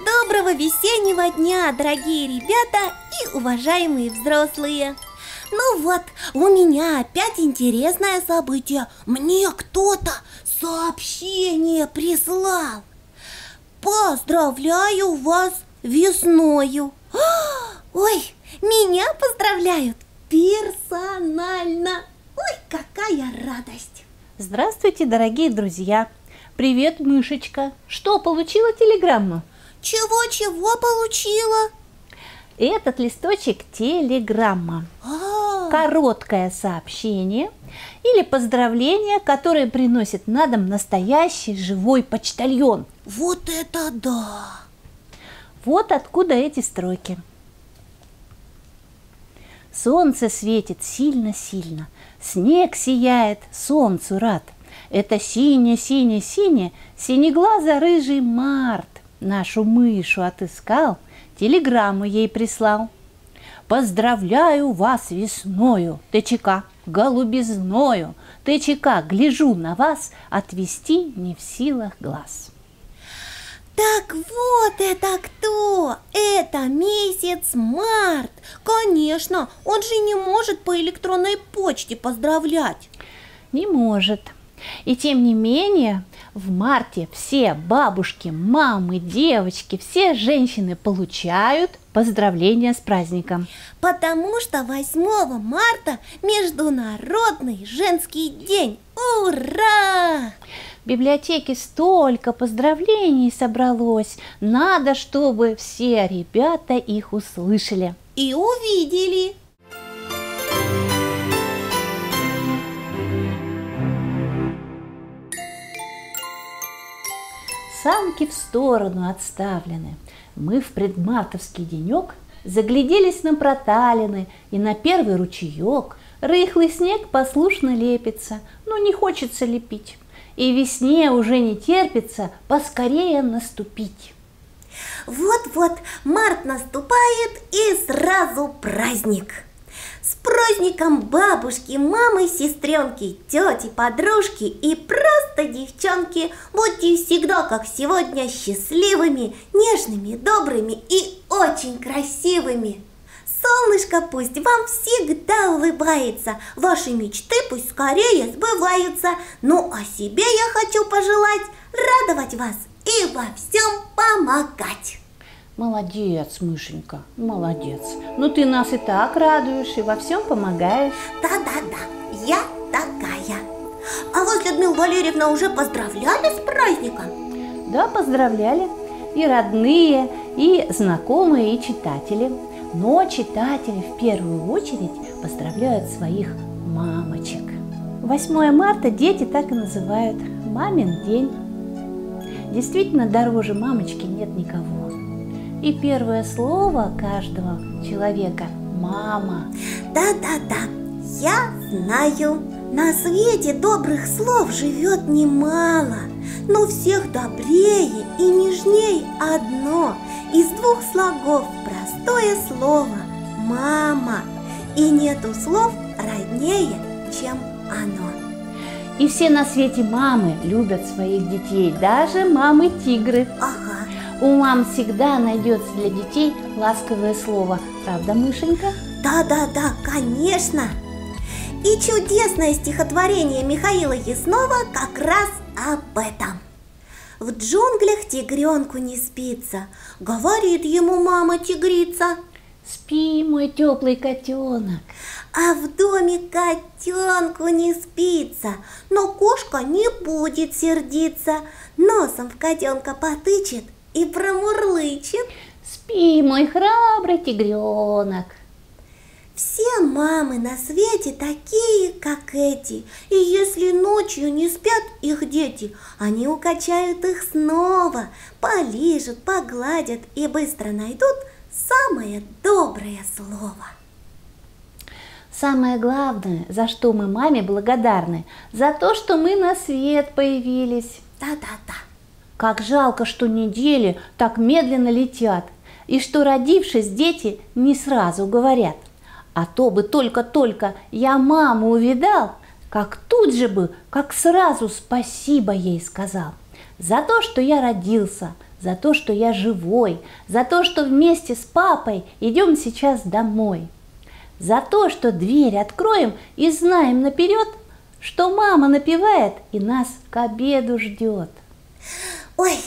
новогоднего дня, дорогие ребята и уважаемые взрослые! Ну вот, у меня опять интересное событие. Мне кто-то сообщение прислал. Поздравляю вас весною. Ой, меня поздравляют персонально. Ой, какая радость. Здравствуйте, дорогие друзья. Привет, мышечка. Что, получила телеграмму? Чего-чего получила? Этот листочек телеграмма. А, Короткое сообщение или поздравление, которое приносит на дом настоящий живой почтальон. вот это да! Вот откуда эти строки. Солнце светит сильно-сильно, снег сияет, солнцу рад. Это сине-сине-сине, синеглаза рыжий март нашу мышу отыскал, телеграмму ей прислал. Поздравляю вас весною, ТЧК, голубизною, ТЧК, гляжу на вас, отвести не в силах глаз. Так вот это кто? Это месяц март. Конечно, он же не может по электронной почте поздравлять. Не может. И тем не менее, в марте все бабушки, мамы, девочки, все женщины получают поздравления с праздником. Потому что 8 марта Международный женский день. Ура! В библиотеке столько поздравлений собралось. Надо, чтобы все ребята их услышали. И увидели. Самки в сторону отставлены. Мы в предмартовский денек загляделись на проталины и на первый ручеек. Рыхлый снег послушно лепится, но не хочется лепить. И весне уже не терпится поскорее наступить. Вот-вот март наступает и сразу праздник. С праздником бабушки, мамы, сестренки, тети, подружки и просто девчонки. Будьте всегда, как сегодня, счастливыми, нежными, добрыми и очень красивыми. Солнышко пусть вам всегда улыбается, ваши мечты пусть скорее сбываются. Ну а себе я хочу пожелать радовать вас и во всем помогать. Молодец, Мышенька, молодец. Ну ты нас и так радуешь, и во всем помогаешь. Да-да-да, я такая. А вас, Людмила Валерьевна, уже поздравляли с праздником? Да, поздравляли. И родные, и знакомые, и читатели. Но читатели в первую очередь поздравляют своих мамочек. 8 марта дети так и называют «мамин день». Действительно, дороже мамочки нет никого. И первое слово каждого человека – «мама». Да-да-да, я знаю. На свете добрых слов живет немало, но всех добрее и нежней одно из двух слогов простое слово «мама». И нету слов роднее, чем оно. И все на свете мамы любят своих детей, даже мамы-тигры. Ага, У мам всегда найдется для детей ласковое слово. Правда, Мышенька? да-да-да, конечно. И чудесное стихотворение Михаила Яснова как раз об этом. В джунглях тигренку не спится, говорит ему мама тигрица. Спи, мой теплый котенок. А в доме котенку не спится, но кошка не будет сердиться, носом в котенка потычет и промурлычет. Спи, мой храбрый тигренок. Все мамы на свете такие, как эти, и если ночью не спят их дети, они укачают их снова, полижут, погладят и быстро найдут самое доброе слово. Самое главное, за что мы маме благодарны, за то, что мы на свет появились. Да-да-да. Как жалко, что недели так медленно летят, и что, родившись, дети не сразу говорят. А то бы только-только я маму увидал, как тут же бы, как сразу спасибо ей сказал. За то, что я родился, за то, что я живой, за то, что вместе с папой идем сейчас домой, за то, что дверь откроем и знаем наперед, что мама напевает и нас к обеду ждет. Ой,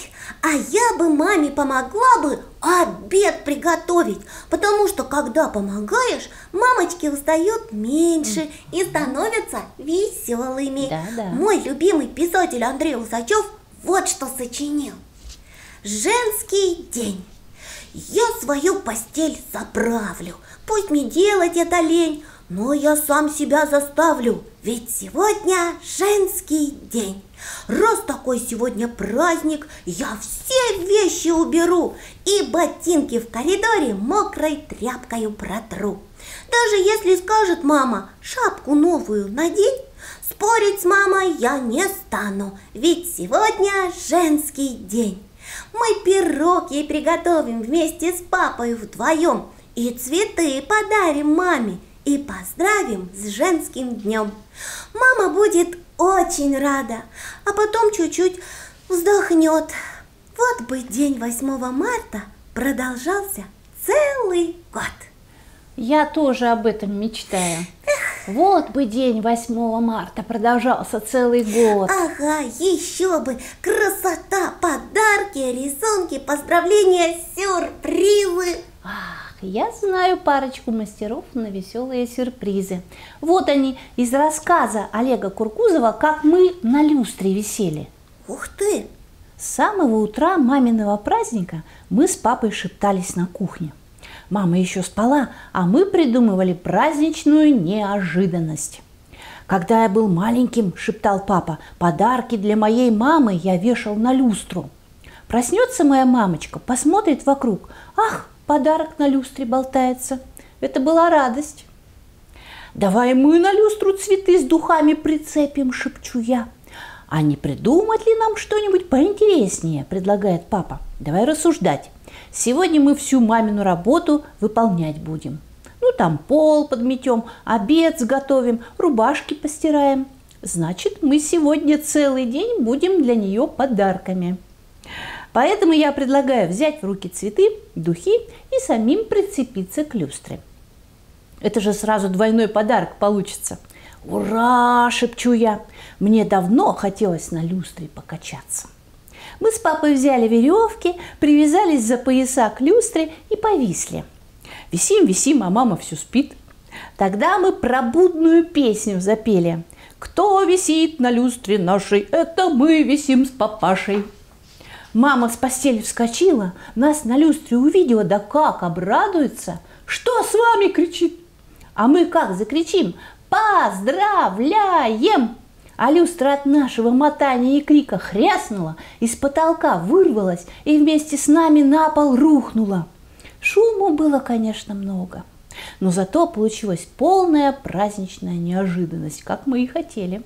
а я бы маме помогла бы обед приготовить, потому что когда помогаешь, мамочки устают меньше и становятся веселыми. Да, да. Мой любимый писатель Андрей Усачев вот что сочинил. Женский день. Я свою постель заправлю, пусть мне делать это лень, но я сам себя заставлю, ведь сегодня женский день. Раз такой сегодня праздник, я все вещи уберу и ботинки в коридоре мокрой тряпкой протру. Даже если скажет мама шапку новую надень, спорить с мамой я не стану, ведь сегодня женский день. Мы пирог ей приготовим вместе с папой вдвоем и цветы подарим маме и поздравим с женским днем. Мама будет очень рада, а потом чуть-чуть вздохнет. Вот бы день 8 марта продолжался целый год. Я тоже об этом мечтаю. Вот бы день 8 марта продолжался целый год. Ага, еще бы! Красота, подарки, рисунки, поздравления, сюрпризы! Ах, я знаю парочку мастеров на веселые сюрпризы. Вот они из рассказа Олега Куркузова «Как мы на люстре висели». Ух ты! С самого утра маминого праздника мы с папой шептались на кухне. Мама еще спала, а мы придумывали праздничную неожиданность. Когда я был маленьким, шептал папа, подарки для моей мамы я вешал на люстру. Проснется моя мамочка, посмотрит вокруг. Ах, подарок на люстре болтается. Это была радость. Давай мы на люстру цветы с духами прицепим, шепчу я. А не придумать ли нам что-нибудь поинтереснее, предлагает папа. Давай рассуждать. Сегодня мы всю мамину работу выполнять будем. Ну, там пол подметем, обед сготовим, рубашки постираем. Значит, мы сегодня целый день будем для нее подарками. Поэтому я предлагаю взять в руки цветы, духи и самим прицепиться к люстре. Это же сразу двойной подарок получится. «Ура!» – шепчу я. Мне давно хотелось на люстре покачаться. Мы с папой взяли веревки, привязались за пояса к люстре и повисли. Висим, висим, а мама все спит. Тогда мы пробудную песню запели. Кто висит на люстре нашей, это мы висим с папашей. Мама с постели вскочила, нас на люстре увидела, да как обрадуется. Что с вами кричит? А мы как закричим? Поздравляем! А люстра от нашего мотания и крика хряснула, из потолка вырвалась и вместе с нами на пол рухнула. Шуму было, конечно, много, но зато получилась полная праздничная неожиданность, как мы и хотели.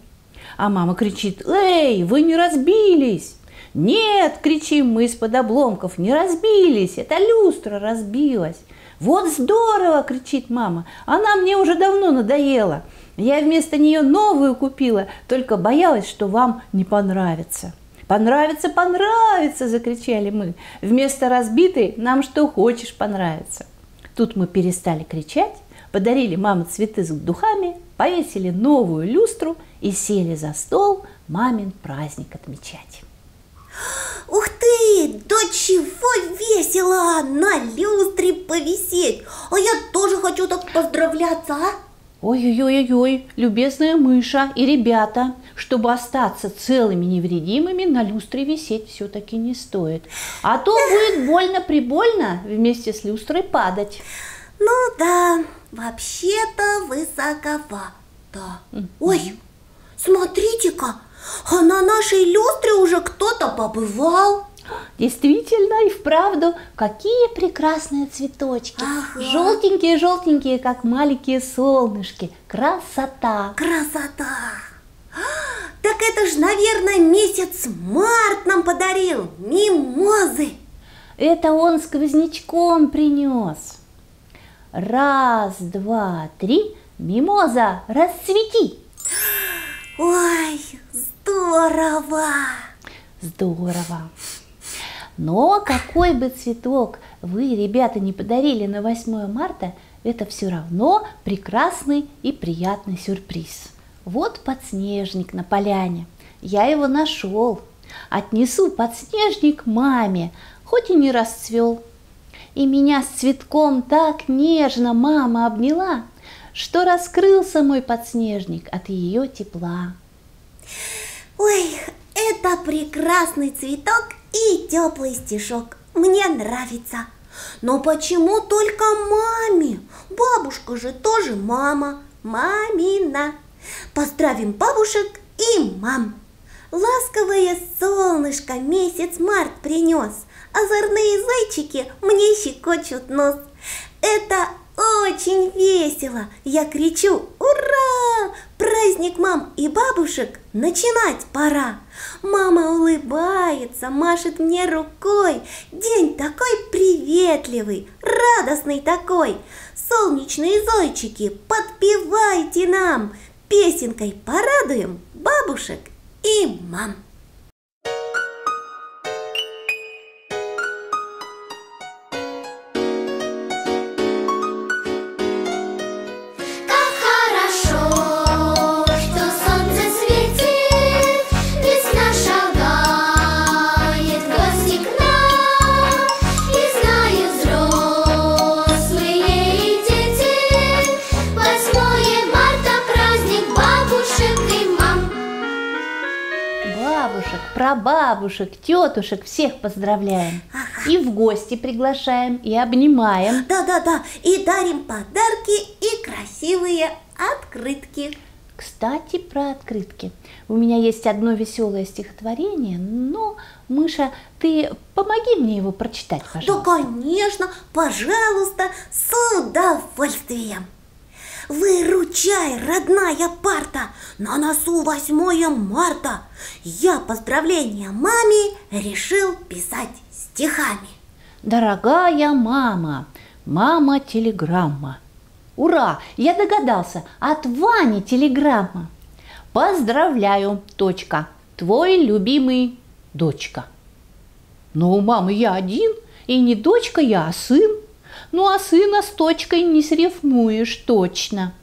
А мама кричит, «Эй, вы не разбились!» «Нет!» – кричим мы из-под обломков, «не разбились, это люстра разбилась!» «Вот здорово!» – кричит мама, «она мне уже давно надоела!» Я вместо нее новую купила, только боялась, что вам не понравится. «Понравится, понравится!» – закричали мы. «Вместо разбитой нам что хочешь понравится». Тут мы перестали кричать, подарили маме цветы с духами, повесили новую люстру и сели за стол мамин праздник отмечать. Ух ты, да чего весело на люстре повисеть! А я тоже хочу так поздравляться, а? Ой-ой-ой-ой, любезная мыша и ребята, чтобы остаться целыми невредимыми, на люстре висеть все-таки не стоит. А то будет больно-прибольно вместе с люстрой падать. Ну да, вообще-то высоковато. Ой, смотрите-ка, а на нашей люстре уже кто-то побывал. Действительно и вправду, какие прекрасные цветочки. Ага. Желтенькие-желтенькие, как маленькие солнышки. Красота. Красота! Так это ж, наверное, месяц март нам подарил мимозы. Это он сквознячком принес. Раз, два, три. Мимоза, расцвети. Ой, здорово! Здорово. Но какой бы цветок вы, ребята, не подарили на 8 марта, это все равно прекрасный и приятный сюрприз. Вот подснежник на поляне. Я его нашел. Отнесу подснежник маме, хоть и не расцвел. И меня с цветком так нежно мама обняла, что раскрылся мой подснежник от ее тепла. Ой, это прекрасный цветок и теплый стишок. Мне нравится. Но почему только маме? Бабушка же тоже мама, мамина. Поздравим бабушек и мам. Ласковое солнышко месяц март принес, Озорные зайчики мне щекочут нос. Это очень весело. Я кричу «Ура!» Праздник мам и бабушек начинать пора. Мама улыбается, машет мне рукой. День такой приветливый, радостный такой. Солнечные зайчики, подпевайте нам. Песенкой порадуем бабушек и мам. Прабабушек, тетушек всех поздравляем. Ага. И в гости приглашаем, и обнимаем. Да-да-да, и дарим подарки и красивые открытки. Кстати, про открытки. У меня есть одно веселое стихотворение, но, Мыша, ты помоги мне его прочитать, пожалуйста. Да, конечно, пожалуйста, с удовольствием. Выручай, родная парта, на носу 8 марта. Я поздравления маме решил писать стихами. Дорогая мама, мама телеграмма. Ура, я догадался, от Вани телеграмма. Поздравляю, точка, твой любимый дочка. Но у мамы я один, и не дочка я, а сын. Ну а сына с точкой не срифмуешь точно.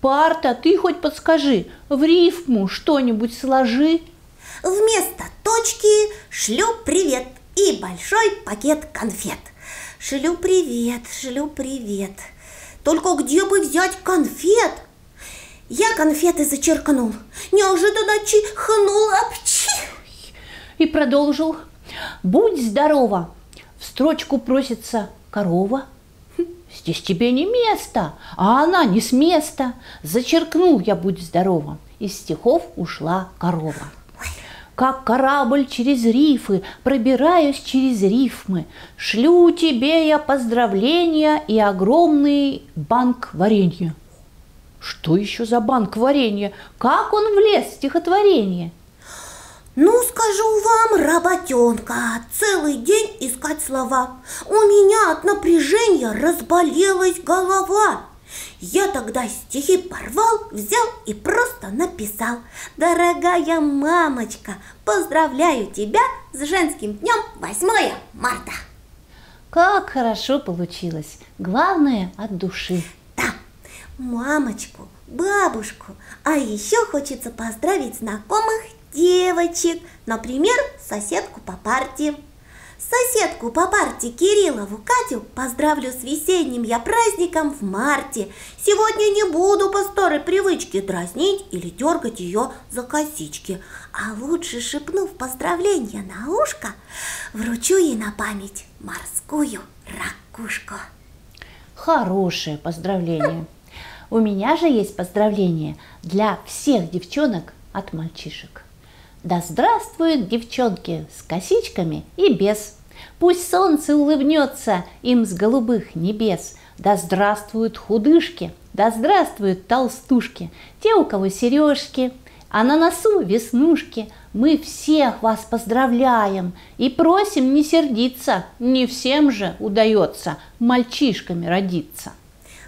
Парта, ты хоть подскажи, в рифму что-нибудь сложи. Вместо точки шлю привет и большой пакет конфет. Шлю привет, шлю привет. Только где бы взять конфет? Я конфеты зачеркнул, неожиданно чихнул, апчи. И продолжил. Будь здорова. В строчку просится корова – Здесь тебе не место, а она не с места. Зачеркнул я «Будь здорова». Из стихов ушла корова. Как корабль через рифы, пробираюсь через рифмы, Шлю тебе я поздравления и огромный банк варенья. Что еще за банк варенья? Как он влез в стихотворение? Ну, скажу вам, работенка, целый день искать слова. У меня от напряжения разболелась голова. Я тогда стихи порвал, взял и просто написал. Дорогая мамочка, поздравляю тебя с женским днем 8 марта. Как хорошо получилось. Главное от души. Да, мамочку, бабушку, а еще хочется поздравить знакомых девочек, например, соседку по парте. Соседку по парте Кириллову Катю поздравлю с весенним я праздником в марте. Сегодня не буду по старой привычке дразнить или дергать ее за косички, а лучше шепнув поздравление на ушко, вручу ей на память морскую ракушку. Хорошее поздравление. У меня же есть поздравление для всех девчонок от мальчишек. Да здравствуют девчонки с косичками и без. Пусть солнце улыбнется им с голубых небес. Да здравствуют худышки, да здравствуют толстушки, те, у кого сережки, а на носу веснушки. Мы всех вас поздравляем и просим не сердиться, не всем же удается мальчишками родиться.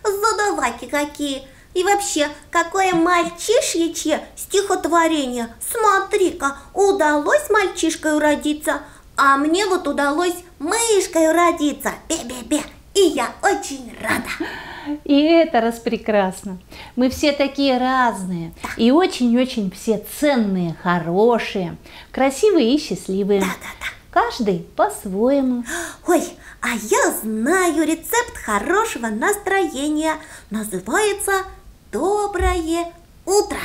Задавайте какие! И вообще, какое мальчишье стихотворение! Смотри-ка, удалось мальчишкой родиться, А мне вот удалось мышкой родиться. Бе-бе-бе. И я очень рада. И это распрекрасно. Мы все такие разные. И очень-очень все ценные, хорошие, красивые и счастливые. Да-да-да. Каждый по-своему. Ой, а я знаю рецепт хорошего настроения. Называется «Доброе утро».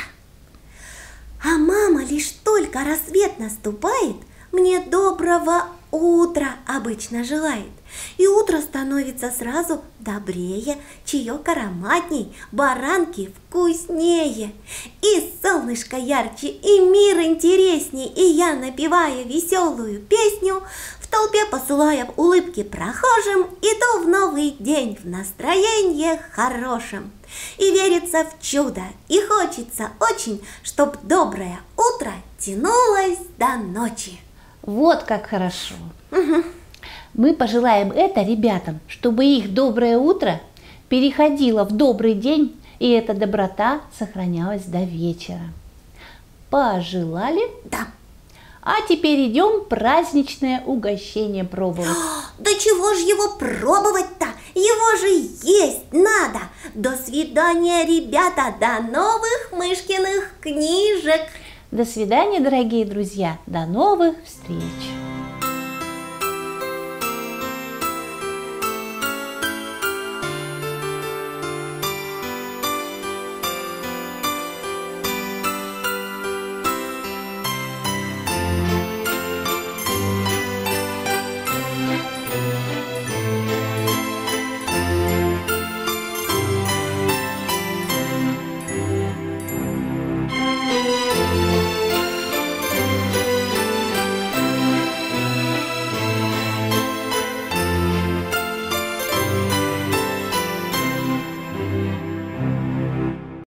А мама лишь только рассвет наступает, мне доброго утра обычно желает. И утро становится сразу добрее, чаек ароматней, баранки вкуснее. И солнышко ярче, и мир интересней, и я, напевая веселую песню, в толпе посылая улыбки прохожим, иду в новый день в настроении хорошем. И верится в чудо, и хочется очень, чтоб доброе утро тянулось до ночи. Вот как хорошо. Мы пожелаем это ребятам, чтобы их доброе утро переходило в добрый день, и эта доброта сохранялась до вечера. Пожелали? Да. А теперь идем праздничное угощение пробовать. Да чего же его пробовать-то? Его же есть надо. До свидания, ребята, до новых мышкиных книжек. До свидания, дорогие друзья. До новых встреч.